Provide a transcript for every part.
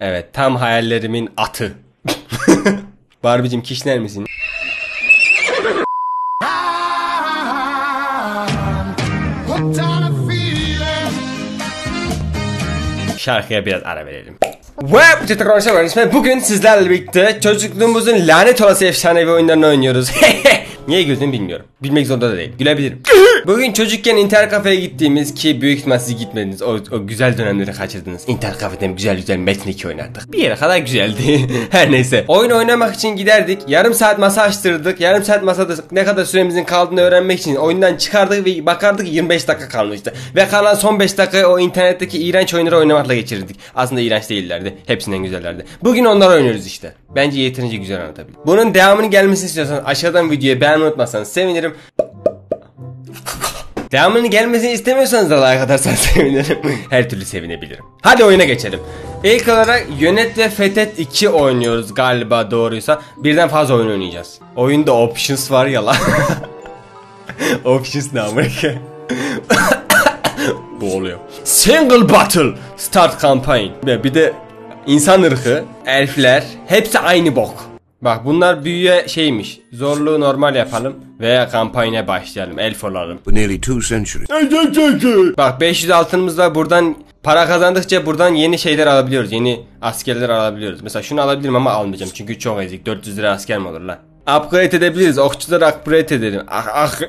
Evet tam hayallerimin atı. Barbie'cim kişner misin? Şarkıya biraz ara verelim. Ve tekrar konuşalım. Bugün sizlerle birlikte çocukluğumuzun lanet olası efsanevi oyunlarını oynuyoruz. Niye güldüm bilmiyorum. Bilmek zorunda da değil. Gülebilirim. Bugün çocukken internet kafeye gittiğimiz ki büyük ihtimal siz gitmediniz. O, o güzel dönemleri kaçırdınız. İnternet kafede güzel güzel Metin 2 oynardık. Bir yere kadar güzeldi. Her neyse. Oyun oynamak için giderdik. Yarım saat masa açtırdık. Yarım saat masada ne kadar süremizin kaldığını öğrenmek için oyundan çıkardık ve bakardık 25 dakika kalmıştı. Ve kalan son 5 dakikayı o internetteki iğrenç oyunları oynamakla geçirirdik. Aslında iğrenç değillerdi. Hepsinden güzellerdi. Bugün onları oynuyoruz işte. Bence yeterince güzel anlatabildim. Bunun devamını gelmesini istiyorsanız aşağıdan videoya beğenmeyi unutmazsanız sevinirim. Devamını gelmesini istemiyorsanız da like atarsanız sevinirim. Her türlü sevinebilirim. Hadi oyuna geçelim. İlk olarak Yönet ve Fethet 2 oynuyoruz galiba doğruysa. Birden fazla oyun oynayacağız. Oyunda options var ya lan. options ne Amerika? Bu oluyor. Single battle start campaign. Ve bir de insan ırkı, elfler hepsi aynı bok. Bak bunlar büyüye şeymiş. Zorluğu normal yapalım veya kampanya başlayalım. Elf olalım. For nearly two centuries. Bak 500 altınımız var. Buradan para kazandıkça buradan yeni şeyler alabiliyoruz. Yeni askerler alabiliyoruz. Mesela şunu alabilirim ama almayacağım. Çünkü çok ezik. 400 lira asker mi olur lan? Upgrade edebiliriz. Okçuları upgrade edelim. Ah ah.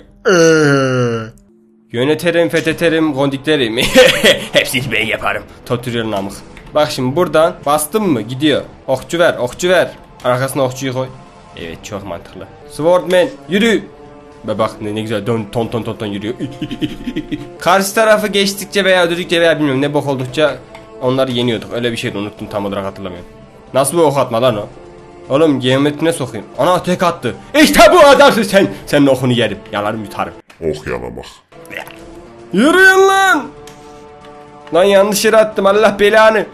Yöneterim, fetheterim, kondiklerim. Hepsini ben yaparım. Totürüyor namık. Bak şimdi buradan bastım mı gidiyor. Okçu ver, okçu ver. Arkasına okçuyu koy. Evet çok mantıklı. Swordman yürü. Be bak ne, ne güzel dön ton ton ton ton yürüyor. Karşı tarafı geçtikçe veya öldürdükçe veya bilmiyorum ne bok oldukça onları yeniyorduk. Öyle bir şeydi unuttum tam olarak hatırlamıyorum. Nasıl bir ok atma lan o? Oğlum geometrine sokayım. Ana tek attı. İşte bu adamsın sen. Senin okunu yerim. Yalarım yutarım. Ok yalamak. Yürüyün lan. Lan yanlış yere attım Allah belanı.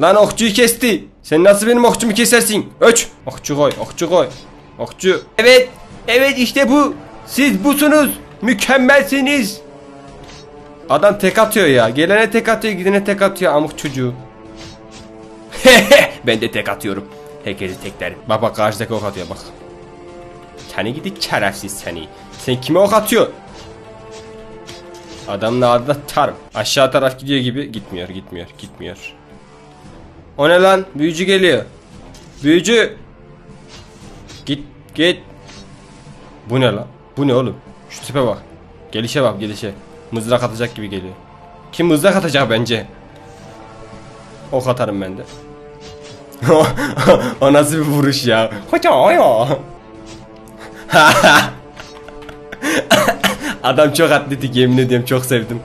Lan okçuyu kesti. Sen nasıl benim okçumu kesersin? Öç. Okçu koy, okçu koy. Okçu. Evet, evet işte bu. Siz busunuz. Mükemmelsiniz. Adam tek atıyor ya. Gelene tek atıyor, gidene tek atıyor amık çocuğu. ben de tek atıyorum. Herkesi teklerim. Bak bak karşıdaki ok atıyor bak. Seni gidi şerefsiz seni. Sen kime ok atıyor? Adamın adı da Tarım. Aşağı taraf gidiyor gibi gitmiyor, gitmiyor, gitmiyor. O ne lan? Büyücü geliyor. Büyücü. Git, git. Bu ne lan? Bu ne oğlum? Şu tipe bak. Gelişe bak, gelişe. Mızrak atacak gibi geliyor. Kim mızrak atacak bence? Ok atarım ben de. o nasıl bir vuruş ya? Hoca ya. Adam çok atletik yemin ediyorum çok sevdim.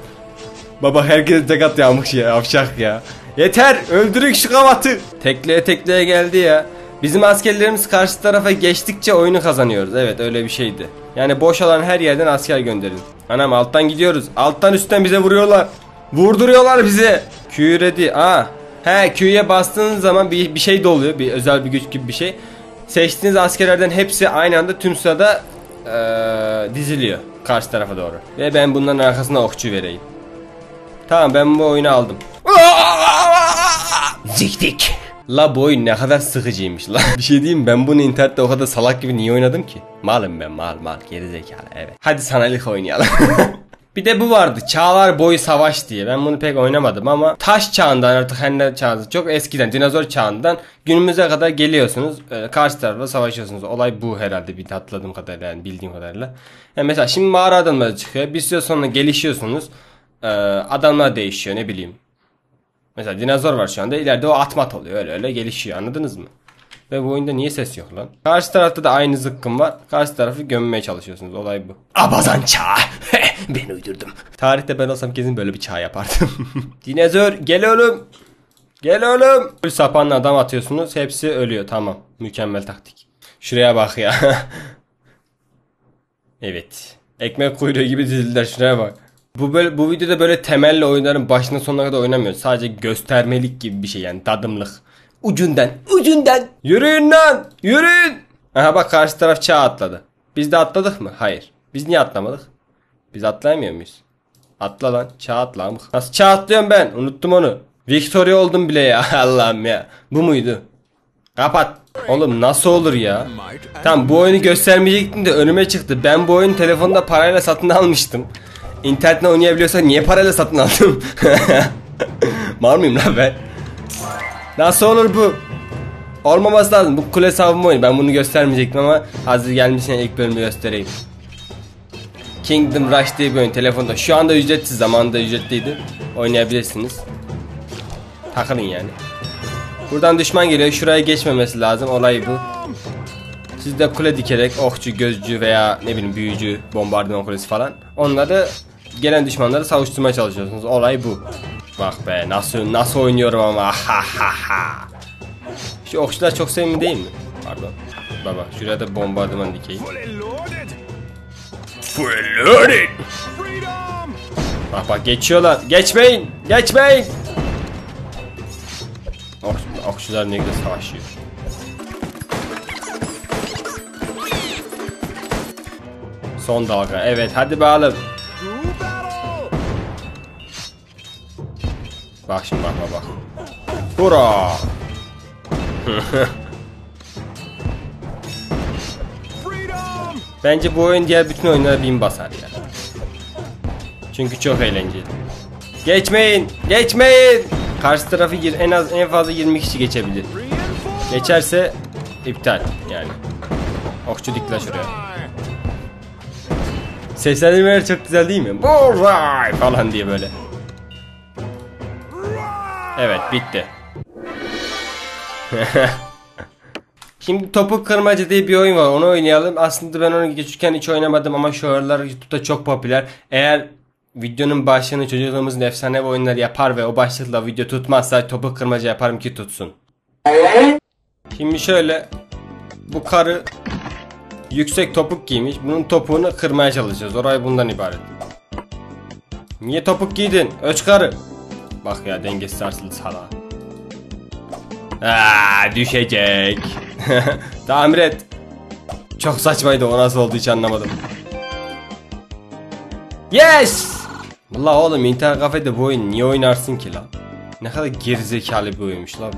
Baba herkes tek at yağmış ya avşak ya. Yeter öldürün şu kavatı. Tekleye tekleye geldi ya. Bizim askerlerimiz karşı tarafa geçtikçe oyunu kazanıyoruz. Evet öyle bir şeydi. Yani boş olan her yerden asker gönderin. Anam alttan gidiyoruz. Alttan üstten bize vuruyorlar. Vurduruyorlar bize. Q ready. Aa. He Q'ye bastığınız zaman bir, bir şey doluyor. Bir özel bir güç gibi bir şey. Seçtiğiniz askerlerden hepsi aynı anda tüm sırada eee, diziliyor. Karşı tarafa doğru. Ve ben bunların arkasına okçu vereyim. Tamam ben bu oyunu aldım. Ziktik. La bu oyun ne kadar sıkıcıymış la. bir şey diyeyim ben bunu internette o kadar salak gibi niye oynadım ki? Malım ben mal mal gerizekalı evet. Hadi sanalık oynayalım. bir de bu vardı Çağlar Boyu Savaş diye. Ben bunu pek oynamadım ama taş çağından artık her çağında çok eskiden dinozor çağından günümüze kadar geliyorsunuz. e, karşı tarafla savaşıyorsunuz. Olay bu herhalde bir hatırladığım kadarıyla yani bildiğim kadarıyla. Yani mesela şimdi mağara adamları çıkıyor. Bir süre sonra gelişiyorsunuz. E, adamlar değişiyor ne bileyim. Mesela dinozor var şu anda. ileride o atmat oluyor. Öyle öyle gelişiyor. Anladınız mı? Ve bu oyunda niye ses yok lan? Karşı tarafta da aynı zıkkım var. Karşı tarafı gömmeye çalışıyorsunuz. Olay bu. Abazan çağı. ben uydurdum. Tarihte ben olsam kesin böyle bir çağ yapardım. dinozor gel oğlum. Gel oğlum. Bir sapanla adam atıyorsunuz. Hepsi ölüyor. Tamam. Mükemmel taktik. Şuraya bak ya. evet. Ekmek kuyruğu gibi dizildiler. Şuraya bak. Bu böyle bu videoda böyle temelli oyunların başına sonuna kadar oynamıyoruz. Sadece göstermelik gibi bir şey yani tadımlık. Ucundan, ucundan. Yürüyün lan, yürüyün. Aha bak karşı taraf çağ atladı. Biz de atladık mı? Hayır. Biz niye atlamadık? Biz atlayamıyor muyuz? Atla lan, çağ atla. Nasıl çağ atlıyorum ben? Unuttum onu. Victoria oldum bile ya Allah'ım ya. Bu muydu? Kapat. Oğlum nasıl olur ya? Tamam bu oyunu göstermeyecektim de önüme çıktı. Ben bu oyunu telefonda parayla satın almıştım. İnternetten oynayabiliyorsa niye parayla satın aldım? Var mıyım lan ben? Nasıl olur bu? Olmaması lazım. Bu kule savunma oyunu. Ben bunu göstermeyecektim ama hazır gelmişken ilk bölümü göstereyim. Kingdom Rush diye bir oyun telefonda. Şu anda ücretsiz. Zamanında ücretliydi. Oynayabilirsiniz. Takılın yani. Buradan düşman geliyor. Şuraya geçmemesi lazım. Olay bu. Siz de kule dikerek okçu, gözcü veya ne bileyim büyücü, bombardıman kulesi falan onları gelen düşmanları savuşturmaya çalışıyorsunuz. Olay bu. Bak be nasıl nasıl oynuyorum ama ha ha ha. Şu okçular çok sevimli değil mi? Pardon. Baba şuraya da bombardıman loaded. Bak bak geçiyorlar. Geçmeyin. Geçmeyin. Ok, okçular ne güzel savaşıyor. Son dalga. Evet hadi bakalım. Bak şimdi bak bak bak. Hurra. Bence bu oyun diğer bütün oyunlara bin basar ya. Çünkü çok eğlenceli. Geçmeyin, geçmeyin. Karşı tarafı gir en az en fazla 20 kişi geçebilir. Geçerse iptal yani. Okçu dikla şuraya. Seslendirmeler çok güzel değil mi? Bullseye falan diye böyle. Evet bitti. Şimdi topuk kırmacı diye bir oyun var onu oynayalım. Aslında ben onu küçükken hiç oynamadım ama şu aralar YouTube'da çok popüler. Eğer videonun başlığını çocukluğumuzun efsane oyunları yapar ve o başlıkla video tutmazsa topuk kırmacı yaparım ki tutsun. Şimdi şöyle bu karı yüksek topuk giymiş. Bunun topuğunu kırmaya çalışacağız. Orayı bundan ibaret. Niye topuk giydin? Öç karı. Bak ya dengesi sarsıldı sala. Aa, düşecek. Tamir et. Çok saçmaydı o nasıl oldu hiç anlamadım. Yes! Valla oğlum internet kafede bu oyun niye oynarsın ki lan? Ne kadar gerizekalı bir oyunmuş lan.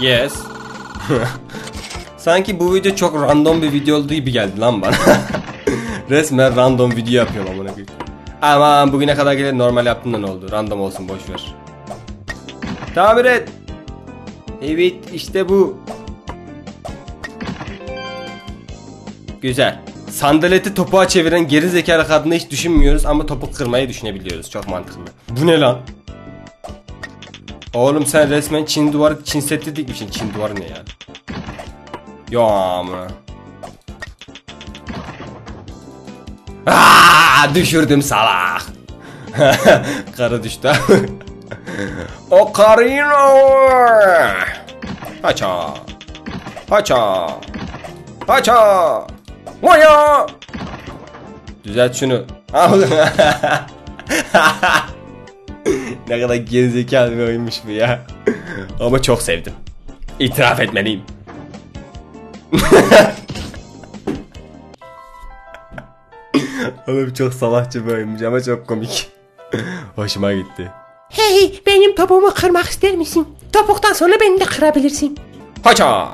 Yes. Sanki bu video çok random bir video olduğu gibi geldi lan bana. Resmen random video yapıyorum amına koyayım. Aman bugüne kadar gelen normal yaptığımda ne oldu? Random olsun boş ver. Tamir et. Evet işte bu. Güzel. Sandaleti topuğa çeviren geri zekalı kadını hiç düşünmüyoruz ama topuk kırmayı düşünebiliyoruz. Çok mantıklı. Bu ne lan? Oğlum sen resmen Çin duvarı Çin seti dikmişsin. Çin duvarı ne ya? Ya amına. Aa, düşürdüm salak. Karı düştü. o karino. Haça. Haça. Haça. Vaya. Düzelt şunu. Ne kadar gerizekalı bir oyunmuş bu ya. Ama çok sevdim. İtiraf etmeliyim. Oğlum çok salakça bir oyunmuş ama çok komik. Hoşuma gitti. Hey benim topuğumu kırmak ister misin? Topuktan sonra beni de kırabilirsin. Haça.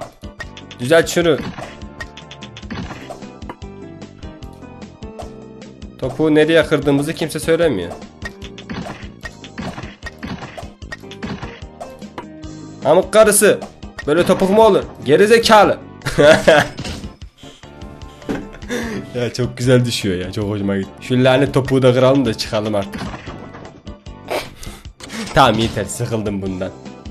Düzelt şunu. Topuğu nereye kırdığımızı kimse söylemiyor. Amık karısı. Böyle topuk mu olur? Gerizekalı. ya çok güzel düşüyor ya. Çok hoşuma gitti. Şu lanet topuğu da kıralım da çıkalım artık. tamam yeter sıkıldım bundan.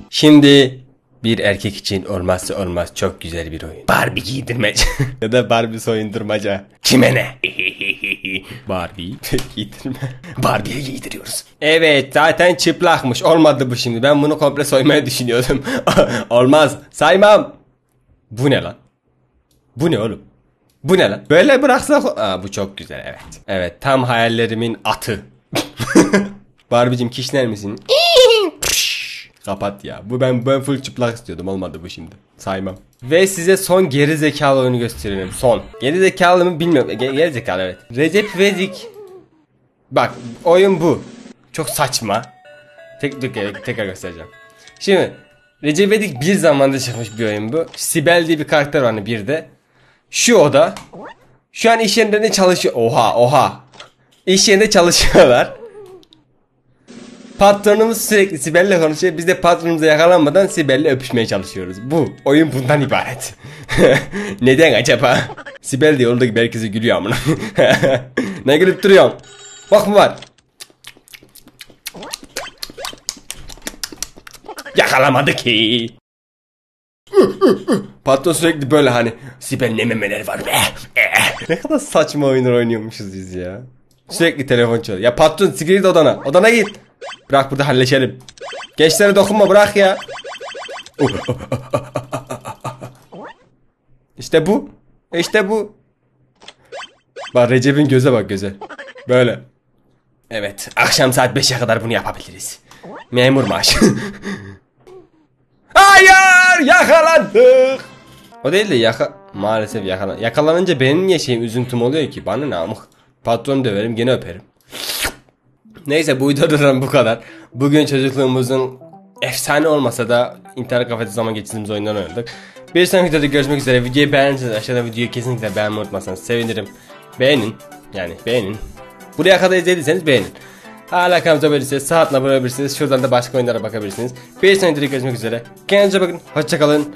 Şimdi bir erkek için olmazsa olmaz çok güzel bir oyun. Barbie giydirmece. ya da Barbie soyundurmaca. Kime ne? Barbie giydirme. Barbie'ye giydiriyoruz. Evet zaten çıplakmış. Olmadı bu şimdi. Ben bunu komple soymaya düşünüyordum. Olmaz. Saymam. Bu ne lan? Bu ne oğlum? Bu ne lan? Böyle bıraksak... Aa, bu çok güzel evet. Evet tam hayallerimin atı. Barbie'cim kişner misin? Kapat ya. Bu ben ben full çıplak istiyordum. Olmadı bu şimdi. Saymam. Ve size son geri zekalı oyunu gösteriyorum. Son. Geri zekalı mı bilmiyorum. Ge- geri zekalı evet. Recep İvedik. Bak oyun bu. Çok saçma. Tek, tek, tekrar göstereceğim. Şimdi Recep İvedik bir zamanda çıkmış bir oyun bu. Sibel diye bir karakter var hani bir de. Şu oda. Şu an iş yerinde çalışıyor. Oha oha. İş yerinde çalışıyorlar. Patronumuz sürekli Sibel'le konuşuyor. Biz de patronumuza yakalanmadan Sibel'le öpüşmeye çalışıyoruz. Bu. Oyun bundan ibaret. Neden acaba? Sibel de yoldaki herkese gülüyor amına. ne gülüp duruyorsun? Bak mı var? Yakalamadı ki. Patron sürekli böyle hani Sibel ne memeleri var be. Eh. ne kadar saçma oyunlar oynuyormuşuz biz ya. Sürekli telefon çalıyor. Ya patron git odana. Odana git. Bırak burada halleşelim. Gençlere dokunma bırak ya. İşte bu. İşte bu. Bak Recep'in göze bak göze. Böyle. Evet. Akşam saat 5'e kadar bunu yapabiliriz. Memur maaşı. Hayır yakalandık. O değil de yaka... Maalesef yakalan... Yakalanınca benim niye şeyim üzüntüm oluyor ki? Bana ne amık. Patronu döverim gene öperim. Neyse bu videodan bu kadar. Bugün çocukluğumuzun efsane olmasa da internet kafede zaman geçirdiğimiz oyundan oynadık. Bir sonraki videoda görüşmek üzere. Videoyu beğenirseniz aşağıda videoyu kesinlikle beğenmeyi unutmazsanız sevinirim. Beğenin. Yani beğenin. Buraya kadar izlediyseniz beğenin. Hala kanalımıza abone değilseniz sağ altına abone olabilirsiniz. Şuradan da başka oyunlara bakabilirsiniz. Bir sonraki videoda görüşmek üzere. Kendinize bakın. Hoşçakalın.